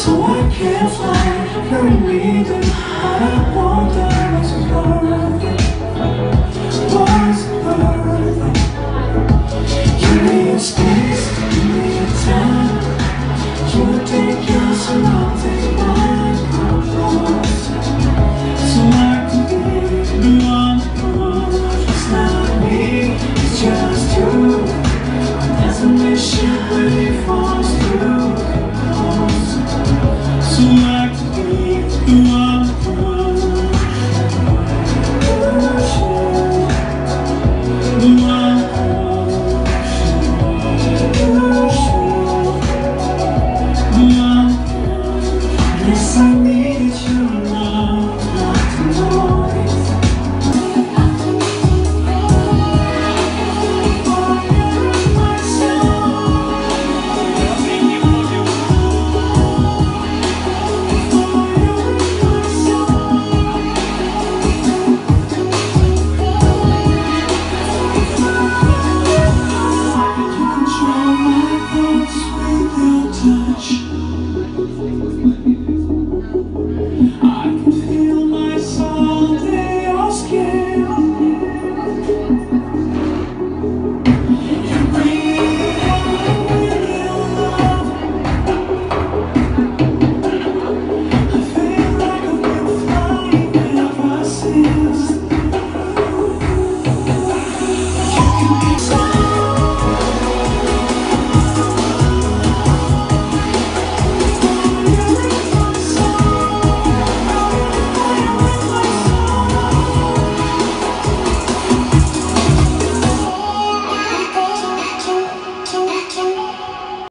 So I can't fly, carry me Yes, I needed you. You. can be